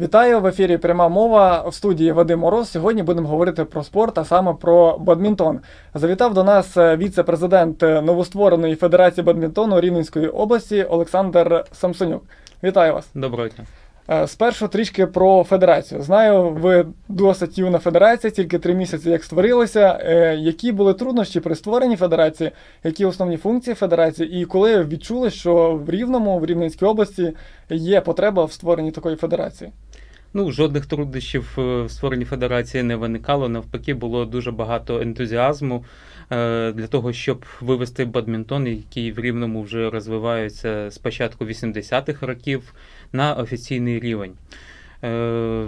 Вітаю в ефірі Пряма мова в студії Вадим Мороз. Сьогодні будемо говорити про спорт, а саме про бадмінтон. Завітав до нас е, віце-президент е, новоствореної Федерації бадмінтону Рівненської області Олександр Самсонюк. Вітаю вас. Доброго дня. Е, Спершу трішки про федерацію. Знаю, ви досить юна федерація, тільки три місяці як створилися. Які були труднощі при створенні федерації, які основні функції федерації, і коли відчули, що в Рівному, в Рівненській області є потреба в створенні такої федерації? Ну, жодних труднощів е, в створенні федерації не виникало. Навпаки, було дуже багато ентузіазму е, для того, щоб вивести бадмінтон, який в Рівному вже розвивається з початку 80-х років на офіційний рівень. Е,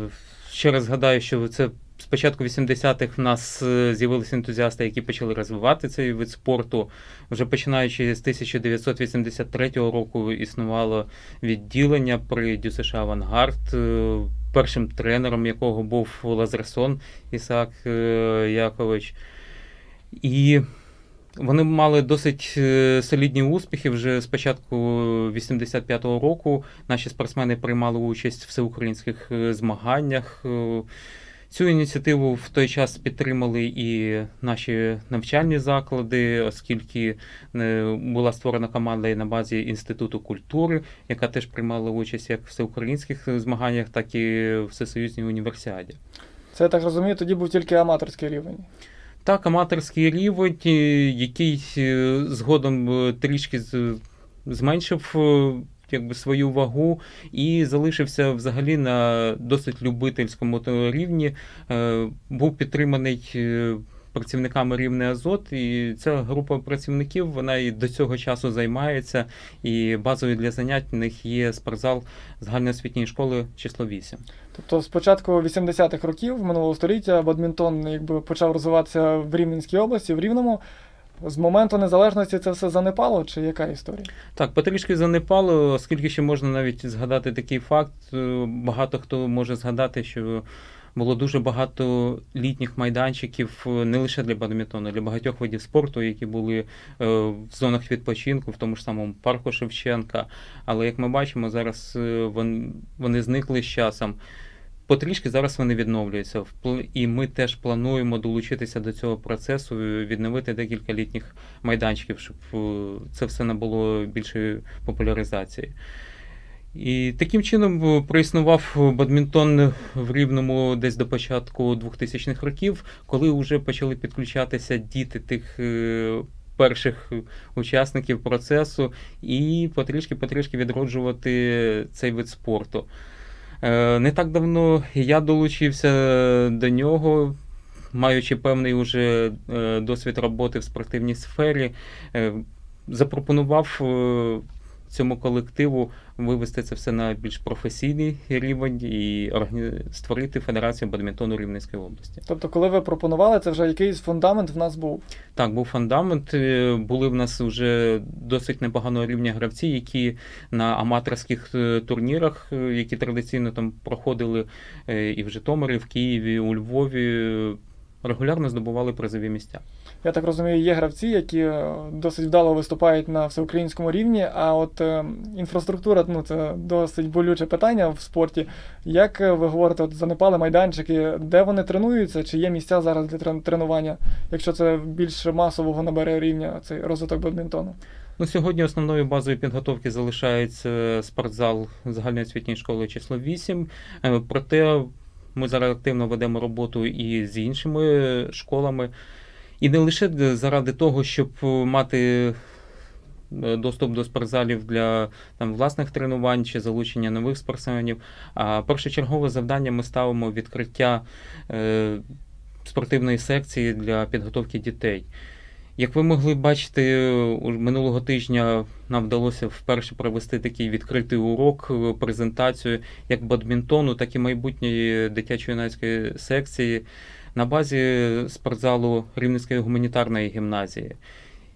Ще раз згадаю, що це з початку 80-х в нас з'явилися ентузіасти, які почали розвивати цей вид спорту. Вже починаючи з 1983 року існувало відділення при ДЮСШ Авангард, першим тренером якого був Лазерсон Ісаак е, Якович. І вони мали досить е, солідні успіхи. Вже з початку 85-го року наші спортсмени приймали участь в всеукраїнських е, змаганнях. Цю ініціативу в той час підтримали і наші навчальні заклади, оскільки е, була створена команда і на базі Інституту культури, яка теж приймала участь як в всеукраїнських змаганнях, так і в всесоюзній універсіаді. Це я так розумію, тоді був тільки аматорський рівень. Так, аматорський рівень, який е, згодом е, трішки зменшив якби, свою вагу і залишився взагалі на досить любительському рівні. Е, Був підтриманий е, працівниками рівне Азот, і ця група працівників вона і до цього часу займається. І базовою для занять в них є спортзал загальноосвітньої школи число 8. Тобто з початку 80-х років минулого століття бадмінтон якби почав розвиватися в Рівненській області, в Рівному. З моменту незалежності це все занепало, чи яка історія? Так, потрішки занепало, оскільки ще можна навіть згадати такий факт. е, Багато хто може згадати, що було дуже багато літніх майданчиків е, не лише для бадмінтону, для багатьох видів спорту, які були е, в зонах відпочинку, в тому ж самому парку Шевченка. Але як ми бачимо, зараз вон- вони зникли з часом. Потрішки зараз вони відновлюються. І ми теж плануємо долучитися до цього процесу, відновити декілька літніх майданчиків, щоб е, це все набуло більшої популяризації. І таким чином е, проіснував бадмінтон в Рівному десь до початку 2000-х років, коли вже почали підключатися діти тих е, перших учасників процесу і потрішки-потрішки відроджувати цей вид спорту. Е, Не так давно я долучився до нього, маючи певний уже е, досвід роботи в спортивній сфері, е, запропонував цьому колективу вивести це все на більш професійний рівень і створити Федерацію бадмінтону Рівненської області. Тобто, коли ви пропонували, це вже якийсь фундамент в нас був. Так, був фундамент. е, Були в нас вже досить непоганого рівня гравці, які на аматорських е, турнірах, е, які традиційно там проходили і в Житомирі, в Києві, у Львові, регулярно здобували призові місця. Я так розумію, є гравці, які е, досить вдало виступають на всеукраїнському рівні. А от е, інфраструктура, ну це досить болюче питання в спорті. Як е, ви говорите, от занепали майданчики, де вони тренуються? Чи є місця зараз для трен- тренування, якщо це більш масового набере рівня цей розвиток бадмінтону? Ну, сьогодні основною базою підготовки залишається спортзал загальноосвітньої школи число 8. Е, Проте ми зараз активно ведемо роботу і з іншими школами. І не лише заради того, щоб мати е, доступ до спортзалів для там, власних тренувань чи залучення нових спортсменів. А першочергове завдання ми ставимо відкриття е, спортивної секції для підготовки дітей. Як ви могли бачити, минулого тижня нам вдалося вперше провести такий відкритий урок, е, презентацію як бадмінтону, так і майбутньої дитячо-юнацької секції на базі спортзалу Рівненської гуманітарної гімназії.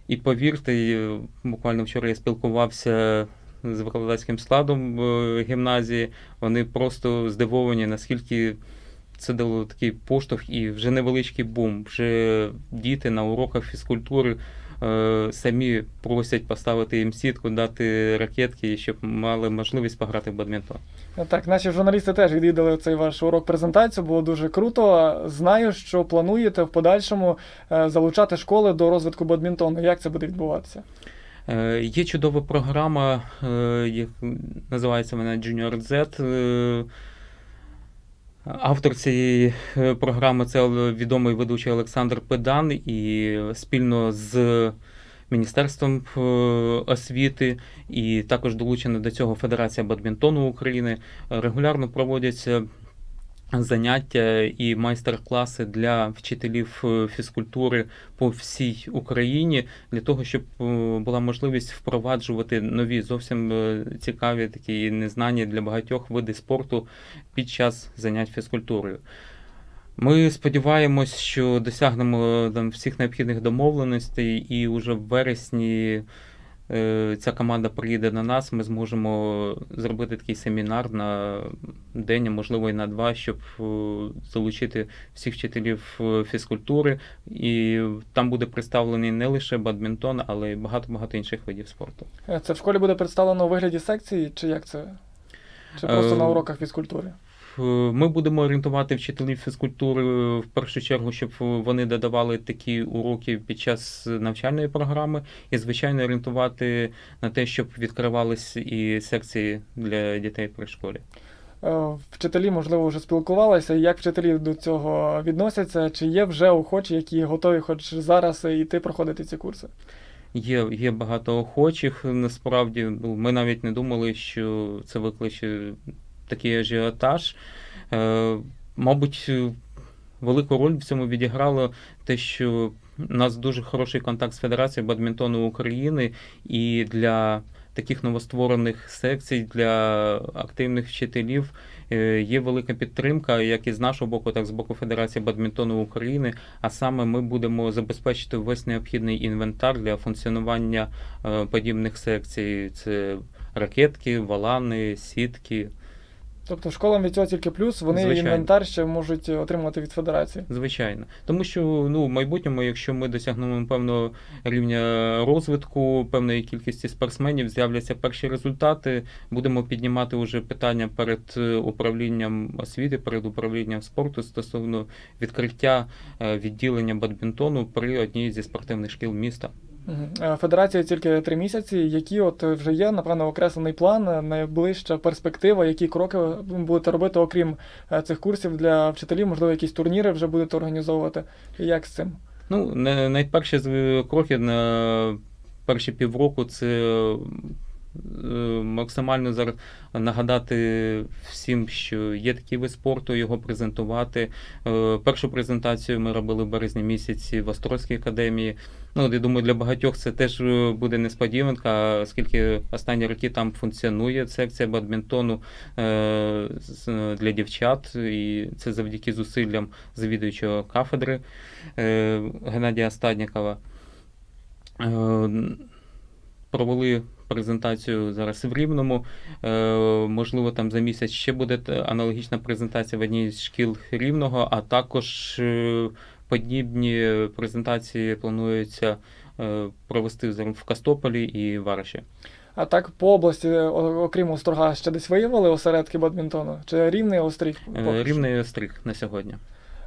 І повірте, е, буквально вчора я спілкувався з викладацьким складом е, гімназії. Вони просто здивовані, наскільки це дало такий поштовх і вже невеличкий бум. Вже діти на уроках фізкультури е, самі просять поставити їм сітку, дати ракетки, щоб мали можливість пограти в бадмінтон. Так, наші журналісти теж відвідали цей ваш урок презентацію, було дуже круто. Знаю, що плануєте в подальшому е, залучати школи до розвитку бадмінтону. Як це буде відбуватися? Е, Є чудова програма, е, як називається вона Junior Z. Автор цієї е, програми це відомий ведучий Олександр Педан, і спільно з Міністерством е, освіти і також долучена до цього Федерація бадмінтону України регулярно проводяться заняття і майстер-класи для вчителів е, фізкультури по всій Україні для того, щоб е, була можливість впроваджувати нові зовсім е, цікаві такі незнані для багатьох види спорту під час занять фізкультурою. Ми сподіваємось, що досягнемо там всіх необхідних домовленостей, і уже в вересні ця команда приїде на нас. Ми зможемо зробити такий семінар на день, можливо і на два, щоб е, залучити всіх вчителів е, фізкультури. І там буде представлений не лише бадмінтон, але й багато багато інших видів спорту. Е, Це в школі буде представлено у вигляді секції, чи як це? Чи просто Е, на уроках фізкультури? Е, Ми будемо орієнтувати вчителів фізкультури е, в першу чергу, щоб вони додавали такі уроки під час навчальної програми, і звичайно орієнтувати на те, щоб відкривались і секції для дітей при школі. Е, Вчителі, можливо, вже спілкувалися. Як вчителі до цього відносяться? Чи є вже охочі, які готові хоч зараз йти проходити ці курси? Є, є багато охочих. Насправді, ну, ми навіть не думали, що це викличе такий ажіотаж. Е, мабуть, велику роль в цьому відіграло те, що у нас дуже хороший контакт з Федерацією бадмінтону України, і для таких новостворених секцій, для активних вчителів е, є велика підтримка, як і з нашого боку, так і з боку Федерації бадмінтону України. А саме ми будемо забезпечити весь необхідний інвентар для функціонування е, подібних секцій. Це ракетки, валани, сітки. Тобто школам від цього тільки плюс, вони Звичайно. інвентар ще можуть отримати від федерації. Звичайно, тому що ну в майбутньому, якщо ми досягнемо певного рівня розвитку, певної кількості спортсменів, з'являться перші результати. Будемо піднімати уже питання перед е, управлінням освіти, перед управлінням спорту стосовно відкриття е, відділення бадмінтону при одній зі спортивних шкіл міста. Е, Федерація тільки три місяці. Які от вже є, напевно, окреслений план, е, найближча перспектива, які кроки будете робити, окрім е, цих курсів для вчителів, можливо, якісь турніри вже будете організовувати. Як з цим? Ну, найперші кроки на перші півроку це максимально зараз нагадати всім, що є такий вид спорту, його презентувати. Е, Першу презентацію ми робили в березні місяці в Острозькій академії. Ну, я думаю, для багатьох це теж е, буде несподіванка, оскільки останні роки там функціонує секція бадмінтону е, для дівчат, і це завдяки зусиллям завідуючого кафедри е, Геннадія Стаднікова. Е, Провели презентацію зараз в Рівному. Е, Можливо, там за місяць ще буде аналогічна презентація в одній з шкіл Рівного, а також е, подібні презентації планується е, провести в Костополі і Вараші. А так по області, окрім Острога, ще десь виявили осередки бадмінтону? Чи рівний острів? Рівний остриг на сьогодні.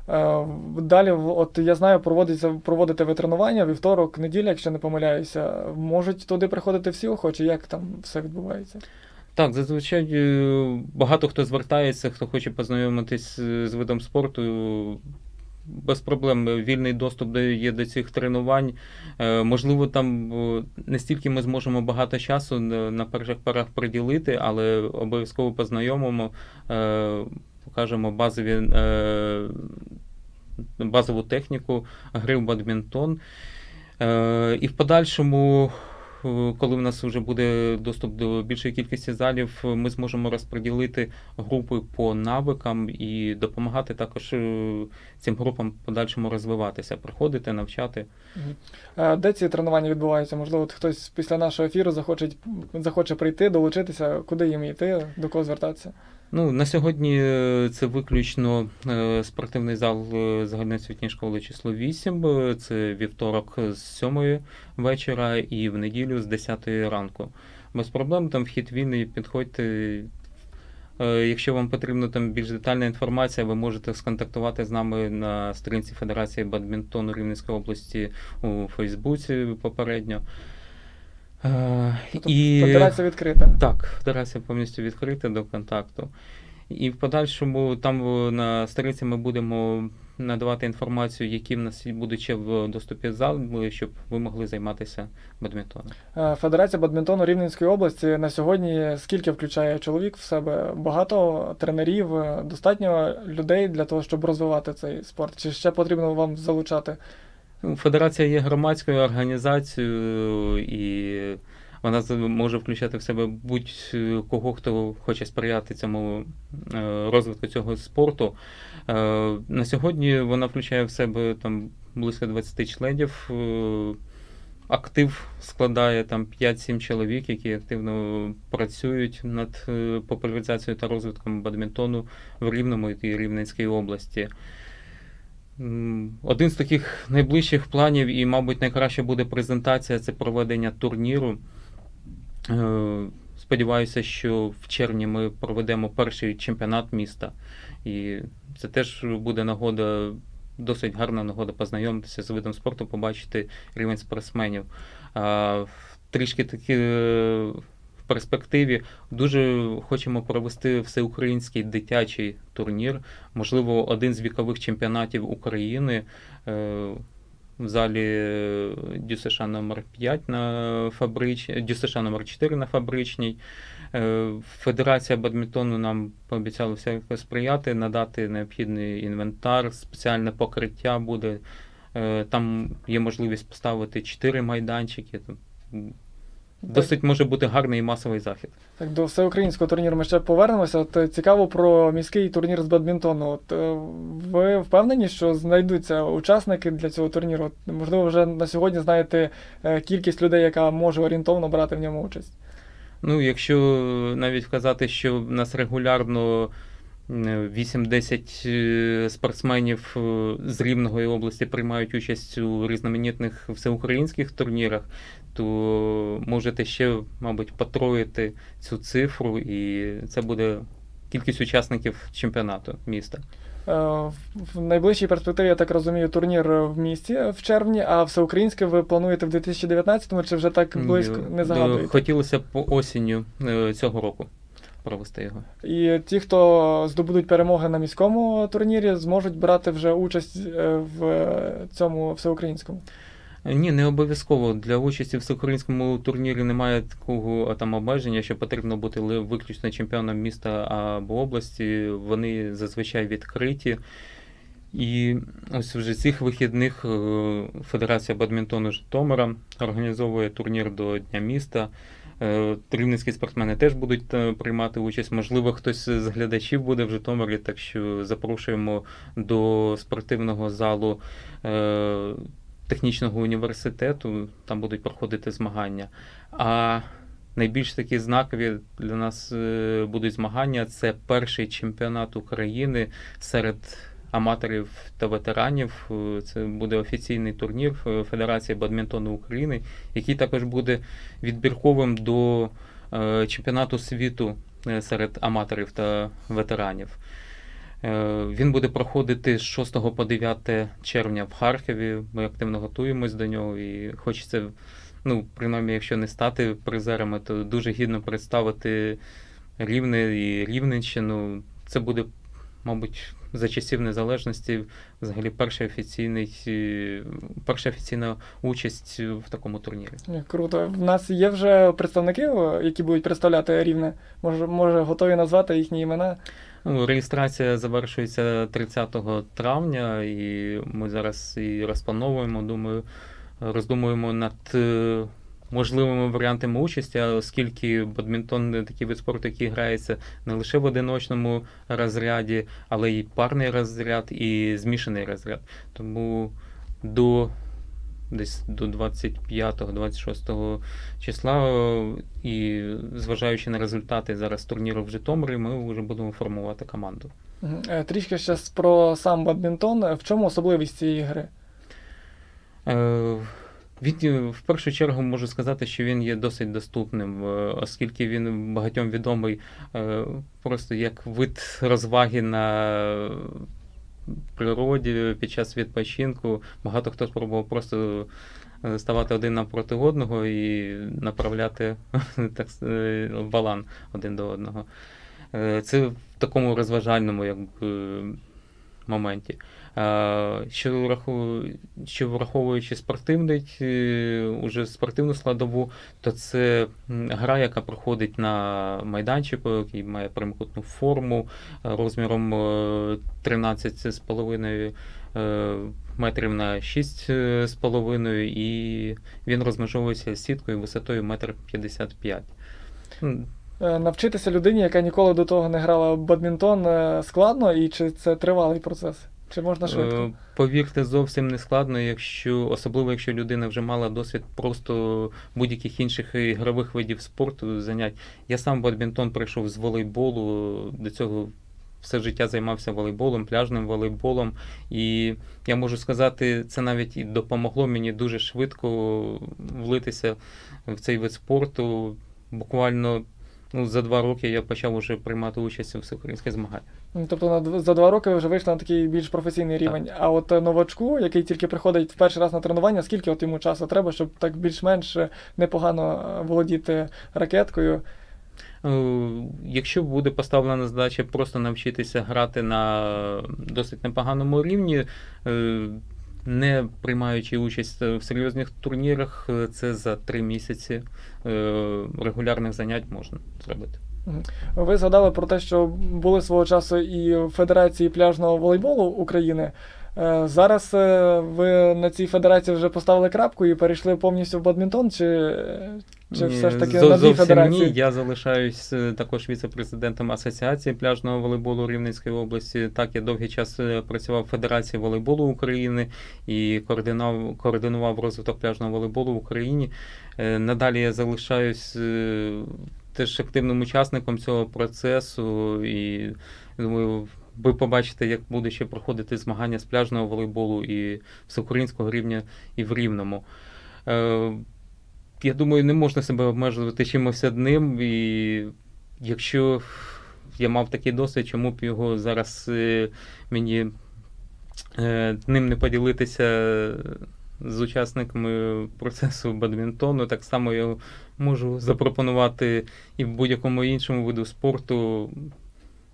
Е, Далі, от я знаю, проводиться проводите ви тренування вівторок, неділя, якщо не помиляюся. Можуть туди приходити всі охочі, як там все відбувається? Так, зазвичай е, багато хто звертається, хто хоче познайомитись е, з видом спорту. Без проблем вільний доступ до- є до цих тренувань. Можливо, там е, не стільки ми зможемо багато часу на перших порах приділити, але обов'язково познайомимо, покажемо базові, базову техніку гри в бадмінтон. Е, І в подальшому, е, коли в нас вже буде доступ до більшої кількості залів, ми зможемо розподілити групи по навикам і допомагати також е, цим групам в подальшому розвиватися, приходити, навчати. Де ці тренування відбуваються? Можливо, хтось після нашого ефіру захоче, захоче прийти, долучитися, куди їм йти, до кого звертатися? Ну, на сьогодні е, це виключно е, спортивний зал е, загальноосвітньої школи число 8. Е, Це вівторок з 7 вечора і в неділю з 10 ранку. Без проблем там вхід вільний, підходьте. Якщо вам потрібна там більш детальна інформація, ви можете сконтактувати з нами на сторінці Федерації бадмінтону Рівненської області у Фейсбуці попередньо. Е, Тобто і... Федерація відкрита. Так, федерація повністю відкрита до контакту. І в подальшому там е, на сторінці ми будемо надавати інформацію, які в нас будуть ще в доступі зали, щоб ви могли займатися бадмінтоном. Е, Федерація бадмінтону Рівненської області на сьогодні скільки включає чоловік в себе? Багато тренерів, е, достатньо людей для того, щоб розвивати цей спорт? Чи ще потрібно вам залучати? Федерація є громадською організацією, і вона може включати в себе будь-кого, хто хоче сприяти цьому е, розвитку цього спорту. Е, На сьогодні вона включає в себе там близько 20 членів. е, Актив складає там 5-7 чоловік, які активно працюють над популяризацією та розвитком бадмінтону в Рівному і Рівненській області. Один з таких найближчих планів, і, мабуть, найкраще буде презентація це проведення турніру. Е, Сподіваюся, що в червні ми проведемо перший чемпіонат міста. І це теж буде нагода, досить гарна нагода познайомитися з видом спорту, побачити рівень спортсменів. Трішки таки е, перспективі дуже хочемо провести всеукраїнський дитячий турнір, можливо, один з вікових чемпіонатів України. е, В залі ДЮСШ номер 5 на фабрич... ДЮСШ номер 4 на фабричній. Е, Федерація бадмінтону нам пообіцяла всяко сприяти, надати необхідний інвентар, спеціальне покриття буде. Е, Там є можливість поставити 4 майданчики. Досить може бути гарний і масовий захід. Так, до всеукраїнського турніру ми ще повернемося. От е, цікаво про міський турнір з бадмінтону. От е, ви впевнені, що знайдуться учасники для цього турніру? От, можливо, вже на сьогодні знаєте е, кількість людей, яка може орієнтовно брати в ньому участь. Ну, якщо навіть вказати, що в нас регулярно м, 8-10 е, спортсменів з Рівного області приймають участь у різноманітних всеукраїнських турнірах, то можете ще, мабуть, потроїти цю цифру, і це буде кількість учасників чемпіонату міста. Е, в- найближчій перспективі, я так розумію, турнір в місті е, в червні, а всеукраїнське ви плануєте в 2019-му, чи вже так близько не е, загадуєте? Хотілося б осінню е, цього року провести його. І ті, хто здобудуть перемоги на міському турнірі, зможуть брати вже участь е, в е, цьому всеукраїнському. Ні, не обов'язково. Для участі в всеукраїнському турнірі немає такого там обмеження, що потрібно бути виключно чемпіоном міста або області. Вони зазвичай відкриті. І ось вже цих вихідних е, Федерація бадмінтону Житомира організовує турнір до Дня міста. Е, Рівненські спортсмени теж будуть е, приймати участь. Можливо, хтось з глядачів буде в Житомирі, так що запрошуємо до спортивного залу е, технічного університету. Там будуть проходити змагання. А найбільш такі знакові для нас е, будуть змагання це перший чемпіонат України серед аматорів та ветеранів. Е, Це буде офіційний турнір е, Федерації бадмінтону України, який також буде відбірковим до чемпіонату світу серед аматорів та ветеранів. Е, Він буде проходити з 6 по 9 червня в Харкові. Ми активно готуємось до нього і хочеться, ну, принаймні, якщо не стати призерами, то дуже гідно представити Рівне і Рівненщину. Це буде, мабуть, за часів незалежності взагалі перший офіційний, е, перша офіційна участь в такому турнірі. Круто. В нас є вже представники, які будуть представляти рівне. Може, може готові назвати їхні імена. Ну, реєстрація завершується 30 травня, і ми зараз і розплановуємо, думаю, роздумуємо над е, можливими варіантами участі, оскільки бадмінтон не такий вид спорту, який грається не лише в одиночному розряді, але й парний розряд, і змішаний розряд. Тому до десь до 25-26 числа. І зважаючи на результати зараз турніру в Житомирі, ми вже будемо формувати команду. Е, Трішки ще про сам бадмінтон. В чому особливість цієї гри? Е, Він е, в першу чергу можу сказати, що він є досить доступним, оскільки він багатьом відомий просто як вид розваги на природі під час відпочинку. Багато хто спробував просто е, ставати один навпроти одного і направляти так, е, балан один до одного. Е, Це в такому розважальному якби, моменті. Що, що враховуючи спортивний, е, уже спортивну складову, то це гра, яка проходить на майданчику, який має прямокутну форму е, розміром е, 13,5 е, метрів на 6,5, і він розмежовується сіткою висотою 1,55 м. Навчитися людині, яка ніколи до того не грала в бадмінтон, складно, і чи це тривалий процес? Чи можна швидко? Е, Повірте, зовсім не складно, якщо особливо якщо людина вже мала досвід просто будь-яких інших ігрових видів спорту, занять. Я сам бадмінтон прийшов з волейболу. До цього все життя займався волейболом, пляжним волейболом. І я можу сказати, це навіть і допомогло мені дуже швидко влитися в цей вид спорту. Буквально ну, за два роки я почав уже приймати участь у всеукраїнських змаганнях. Ну, Тобто на за два роки ви вже вийшли на такий більш професійний рівень. А от е, новачку, який тільки приходить в перший раз на тренування, скільки от йому часу треба, щоб так більш-менш е, непогано е, володіти ракеткою? Якщо буде поставлена задача просто навчитися грати на досить непоганому рівні, не приймаючи участь в серйозних турнірах, е, це за три місяці е, регулярних занять можна зробити. Ви згадали про те, що були свого часу і в Федерації пляжного волейболу України. Е, Зараз е, ви на цій федерації вже поставили крапку і перейшли повністю в бадмінтон, чи, чи Ні, все ж таки зо- на дві федерації? Ні, я залишаюсь е, також віце-президентом Асоціації пляжного волейболу Рівненської області. Так, я довгий час працював в Федерації волейболу України і координував, координував розвиток пляжного волейболу в Україні. Надалі я залишаюсь теж активним учасником цього процесу і думаю. Ви побачите, як буде ще проходити змагання з пляжного волейболу і всеукраїнського рівня і в Рівному. Е, я думаю, не можна себе обмежувати чимось одним. І якщо я мав такий досвід, чому б його зараз е, мені е, ним не поділитися з учасниками процесу бадмінтону, так само я можу запропонувати і в будь-якому іншому виду спорту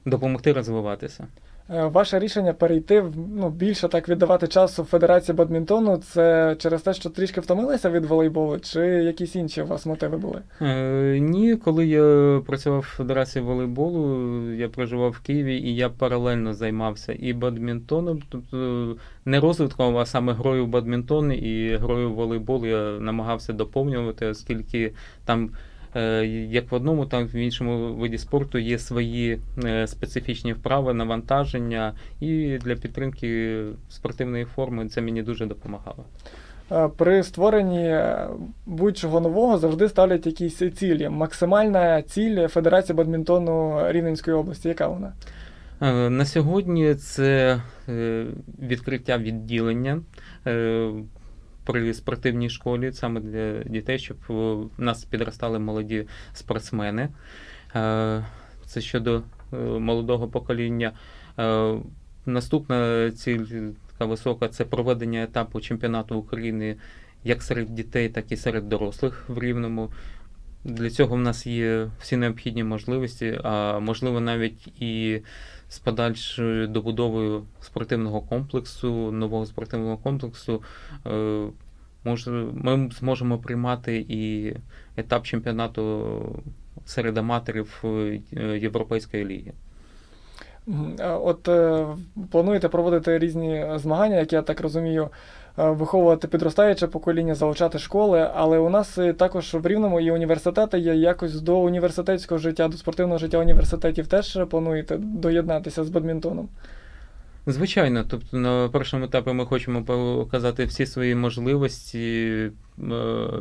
допомогти розвиватися. Е, Ваше рішення перейти ну, більше так віддавати часу Федерації бадмінтону, це через те, що трішки втомилися від волейболу, чи якісь інші у вас мотиви були? Е, ні, коли я працював в Федерації волейболу, я проживав в Києві і я паралельно займався і бадмінтоном, тобто не розвитком, а саме грою в бадмінтон і грою в волейбол я намагався доповнювати, оскільки там. Е, Як в одному, так і в іншому виді спорту є свої е, специфічні вправи, навантаження, і для підтримки спортивної форми це мені дуже допомагало. Е, При створенні будь-чого нового завжди ставлять якісь цілі. Максимальна ціль Федерації бадмінтону Рівненської області. Яка вона? На сьогодні це відкриття відділення при спортивній школі саме для дітей, щоб е, в нас підростали молоді спортсмени. Е, Це щодо е, молодого покоління. Наступна ціль така висока це проведення етапу чемпіонату України як серед дітей, так і серед дорослих в Рівному. Для цього в нас є всі необхідні можливості, а можливо навіть і з подальшою добудовою спортивного комплексу, нового спортивного комплексу, е, ми зможемо приймати і етап чемпіонату серед аматорів е, Європейської ліги. Е, От плануєте проводити різні змагання, як я так розумію, виховувати підростаюче покоління, залучати школи, але у нас е, також в Рівному і університети є якось до університетського життя, до спортивного життя університетів теж плануєте доєднатися з бадмінтоном. Звичайно, тобто на першому етапі ми хочемо показати всі свої можливості, е,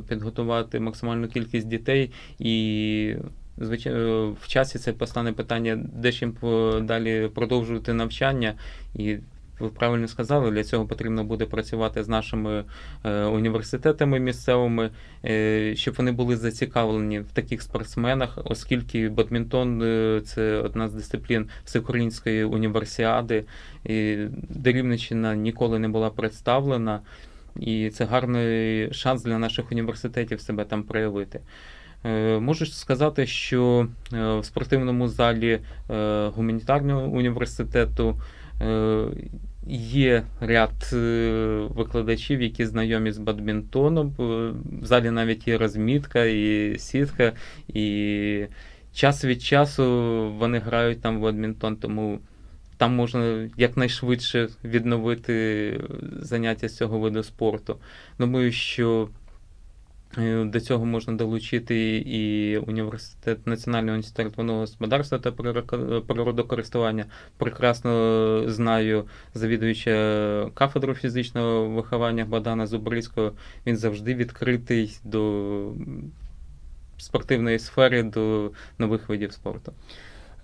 підготувати максимальну кількість дітей і. Звичайно, в часі це постане питання, де чим далі продовжувати навчання, і ви правильно сказали, для цього потрібно буде працювати з нашими е, університетами місцевими, е, щоб вони були зацікавлені в таких спортсменах, оскільки бадмінтон е, це одна з дисциплін всеукраїнської універсіади, де Рівненщина ніколи не була представлена, і це гарний шанс для наших університетів себе там проявити. Можу сказати, що в спортивному залі гуманітарного університету Є ряд е, викладачів, які знайомі з бадмінтоном. Е, в залі навіть є розмітка і сітка, і час від часу вони грають там в бадмінтон, тому там можна якнайшвидше відновити заняття з цього виду спорту. Думаю, що Е, до цього можна долучити і університет Національний університет водного господарства та природокористування. Прекрасно знаю завідуюча кафедру фізичного виховання Богдана Зубрицького. Він завжди відкритий до спортивної сфери, до нових видів спорту.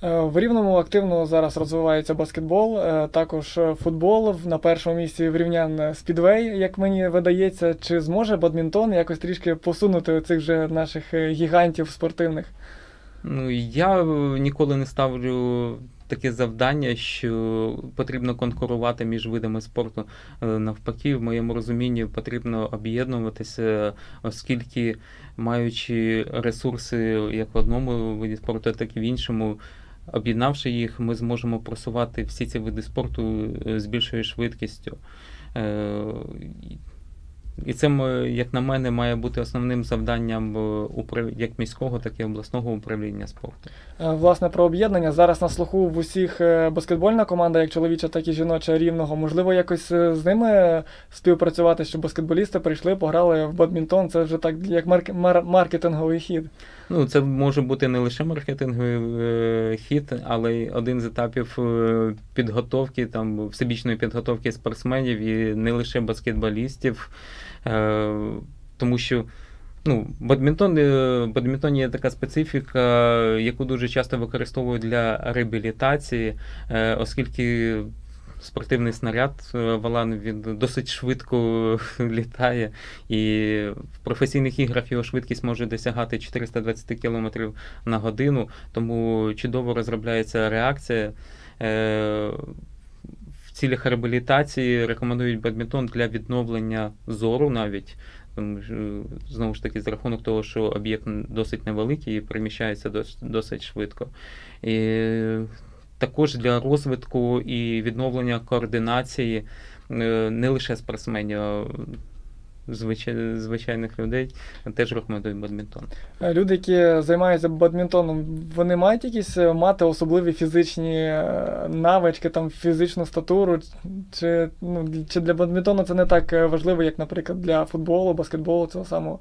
Е, в Рівному активно зараз розвивається баскетбол, е, також е, футбол. На першому місці в рівнян спідвей, як мені видається, чи зможе бадмінтон якось трішки посунути цих же наших гігантів спортивних? Ну я ніколи не ставлю таке завдання, що потрібно конкурувати між видами спорту. Навпаки, в моєму розумінні потрібно об'єднуватися, оскільки маючи ресурси як в одному виді спорту, так і в іншому. Об'єднавши їх, ми зможемо просувати всі ці види спорту е, з більшою швидкістю. Е, і це, як на мене, має бути основним завданням е, як міського, так і обласного управління спорту. Власне, про об'єднання зараз на слуху в усіх баскетбольна команда, як чоловіча, так і жіноча рівного. Можливо, якось з ними співпрацювати, щоб баскетболісти прийшли, пограли в бадмінтон. Це вже так як маркетинговий хід. Ну, це може бути не лише маркетинговий е, хід, але й один з етапів е, підготовки, там всебічної підготовки спортсменів і не лише баскетболістів. Е, тому що ну, бадмінтон, бадмінтон є така специфіка, яку дуже часто використовують для реабілітації, оскільки спортивний снаряд е, Валан він досить швидко літає, і в професійних іграх його швидкість може досягати 420 км на годину, тому чудово розробляється реакція. Е, в цілях реабілітації рекомендують бадмінтон для відновлення зору навіть. Знову ж таки, за рахунок того, що об'єкт досить невеликий і переміщається досить швидко. І також для розвитку і відновлення координації е, не лише спортсменів. Звичайних людей теж рекомендують бадмінтон. Люди, які займаються бадмінтоном, вони мають якісь е, мати особливі фізичні е, навички, там фізичну статуру, чи ну, чи для бадмінтону це не так важливо, як, наприклад, для футболу, баскетболу, цього самого.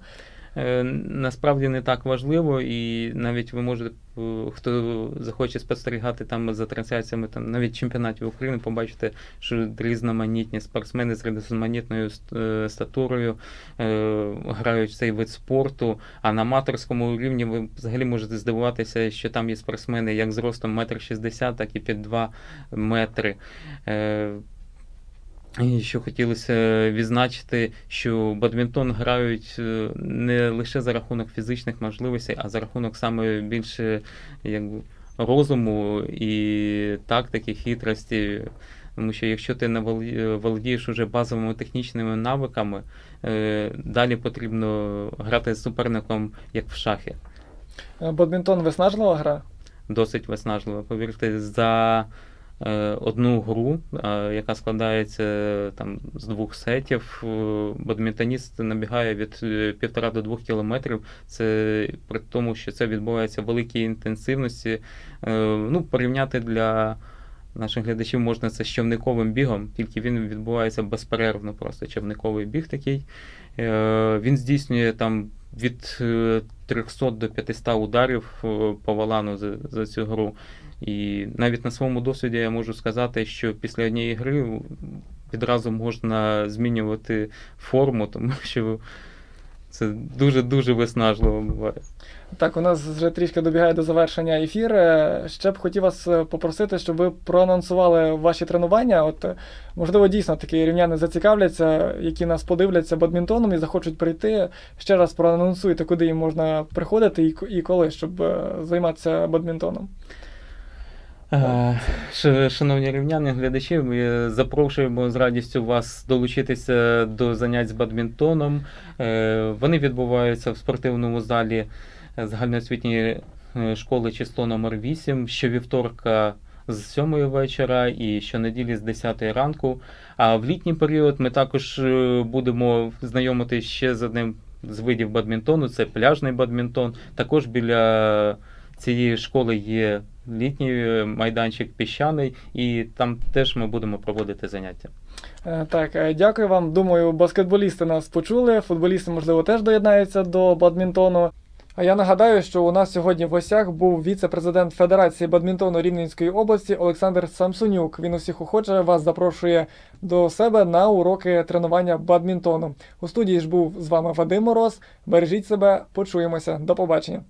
Е, насправді не так важливо, і навіть ви можете, е, хто захоче спостерігати там за трансляціями там навіть чемпіонатів України, побачити, що різноманітні спортсмени з різноманітною е, статурою грають цей вид спорту. А на аматорському рівні ви взагалі можете здивуватися, що там є спортсмени як з ростом 1,60 м, так і під 2 метри. І що хотілося відзначити, що бадмінтон грають е, не лише за рахунок фізичних можливостей, а за рахунок саме більше якби, розуму і тактики, хитрості. Тому що якщо ти не володієш уже базовими технічними навиками, е, далі потрібно грати з суперником як в шахи. Бадмінтон виснажлива гра? Досить виснажлива. Повірте, за одну гру, е, яка складається там з двох сетів. Е, бадмінтоніст набігає від півтора до двох кілометрів. Це при тому, що це відбувається в великій інтенсивності. Ну, порівняти для. Наших глядачів можна це з човниковим бігом, тільки він відбувається безперервно, просто човниковий біг такий. Він здійснює там від 300 до 500 ударів е, по валану за, за цю гру. І навіть на своєму досвіді я можу сказати, що після однієї гри відразу можна змінювати форму, тому що це дуже-дуже виснажливо буває. Так, у нас вже трішки добігає до завершення ефір. Е, Ще б хотів вас е, попросити, щоб ви проанонсували ваші тренування. От, е, можливо, дійсно такі рівняни зацікавляться, які нас подивляться бадмінтоном і захочуть прийти. Ще раз проанонсуйте, куди їм можна приходити і коли, щоб е, займатися бадмінтоном. Шановні рівняни, глядачі, ми запрошуємо з радістю вас долучитися до занять з бадмінтоном. Е, Вони відбуваються в спортивному залі загальноосвітньої е, школи число номер 8 щовівторка з 7 вечора і щонеділі з 10 ранку. А в літній період ми також е, будемо знайомити ще з одним з видів бадмінтону це пляжний бадмінтон. Також біля цієї школи є літній е, майданчик піщаний, і там теж ми будемо проводити заняття. Е, Так, е, дякую вам. Думаю, баскетболісти нас почули, футболісти, можливо, теж доєднаються до бадмінтону. А я нагадаю, що у нас сьогодні в гостях був віце-президент Федерації бадмінтону Рівненської області Олександр Самсонюк. Він усіх охоче вас запрошує до себе на уроки тренування бадмінтону. У студії ж був з вами Вадим Мороз. Бережіть себе, почуємося. До побачення.